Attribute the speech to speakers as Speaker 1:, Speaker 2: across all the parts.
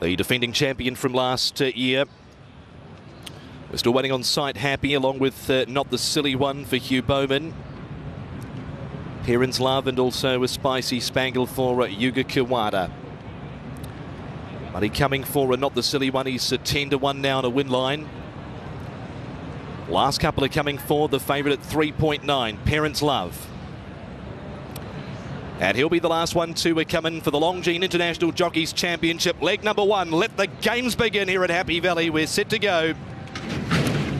Speaker 1: the defending champion from last uh, year. We're still waiting on Sight Happy along with uh, Not the Silly One for Hugh Bowman. Parents Love and also a Spicy Spangle for uh, Yuga Kawada. He coming for a Not the Silly One. He's a 10 to 1 now to win line. Last couple are coming for the favourite at 3.9, Parents Love. And he'll be the last one to come in for the Longines International Jockeys Championship. Leg number one. Let the games begin here at Happy Valley. We're set to go.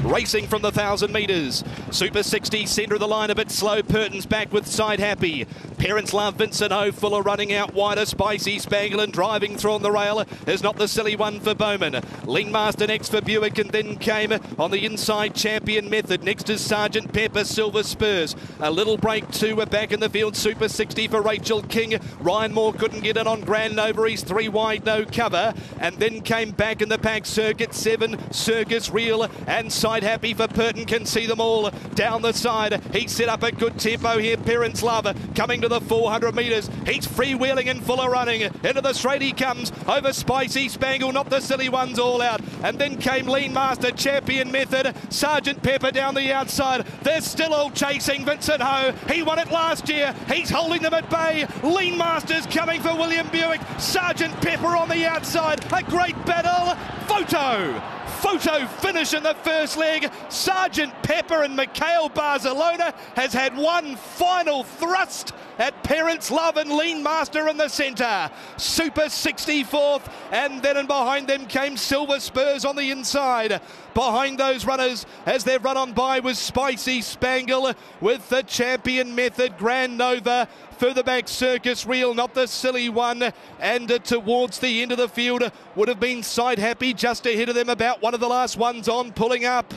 Speaker 1: Racing from the 1,000 metres. Super 60, centre of the line, a bit slow. Purton's back with Side Happy. Parents love Vincent Ho. Fuller running out wider. Spicy Spangle and driving through on the rail is not the silly one for Bowman. Lean Master next for Buick and then came on the inside champion method. Next is Sergeant Pepper, Silver Spurs. A little break two, back in the field. Super 60 for Rachel King. Ryan Moore couldn't get in on Grand Nova. He's three wide, no cover. And then came back in the pack. Circuit 7, Circus Real and Sight Happy for Purton, can see them all down the side. He's set up a good tempo here. Parents Love coming to the 400 metres. He's freewheeling and full of running. Into the straight he comes over Spicy Spangle, not the silly ones all out. And then came Lean Master, Champion Method, Sergeant Pepper down the outside. They're still all chasing Vincent Ho. He won it last year. He's holding them at bay. Lean Master's coming for William Buick. Sergeant Pepper on the outside. A great battle. Photo photo finish in the first leg. Sergeant Pepper and Mickael Barzalona has had one final thrust at Parents Love and Lean Master in the centre. Super 64th, and then and behind them came Silver Spurs on the inside. Behind those runners, as they've run on by, was Spicy Spangle with the champion method, Grand Nova. Further back, Circus Reel, not the silly one. And uh, towards the end of the field would have been Side Happy just ahead of them, about one of the last ones on, pulling up.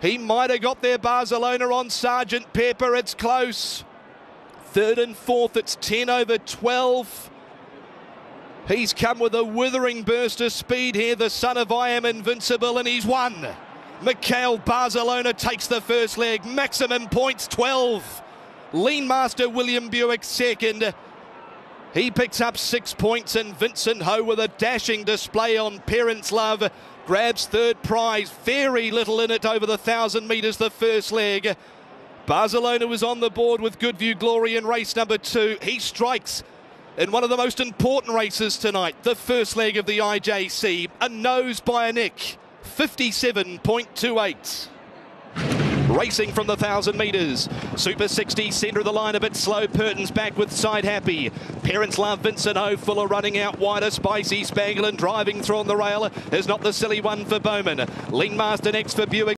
Speaker 1: He might have got there, Barzalona on Sergeant Pepper. It's close. Third and fourth, it's 10 over 12. He's come with a withering burst of speed here, the son of I Am Invincible, and he's won. Mickael Barzalona takes the first leg, maximum points 12. Lean Master William Buick second. He picks up six points, and Vincent Ho with a dashing display on Parents Love grabs third prize. Very little in it over the thousand metres, the first leg. Barzalona was on the board with Goodview Glory in race number two. He strikes in one of the most important races tonight, the first leg of the IJC. A nose by a nick, 57.28. Racing from the 1,000 metres. Super 60, centre of the line, a bit slow. Purton's back with Side Happy. Parents love Vincent Ho. Fuller running out wider. Spicy Spangle and driving through on the rail is not the silly one for Bowman. Lean Master next for Buick.